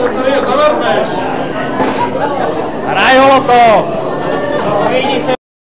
to tady je zavrneš. Hraj ho to!